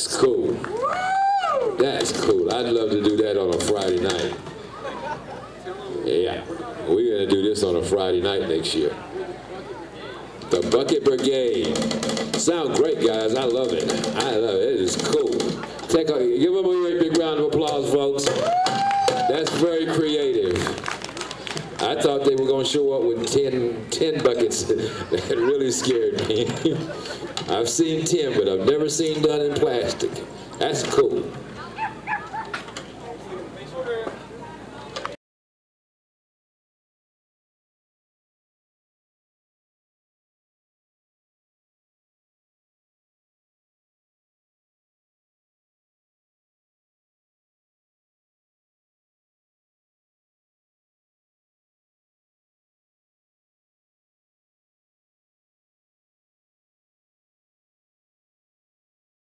That's cool. That's cool. I'd love to do that on a Friday night. Yeah, we're gonna do this on a Friday night next year. The Bucket Brigade. Sound great, guys. I love it. I love it. It is cool. Take a, give them a big round of applause, folks. That's very creative. I thought they were going to show up with 10, 10 buckets. that really scared me. I've seen 10, but I've never seen done in plastic. That's cool.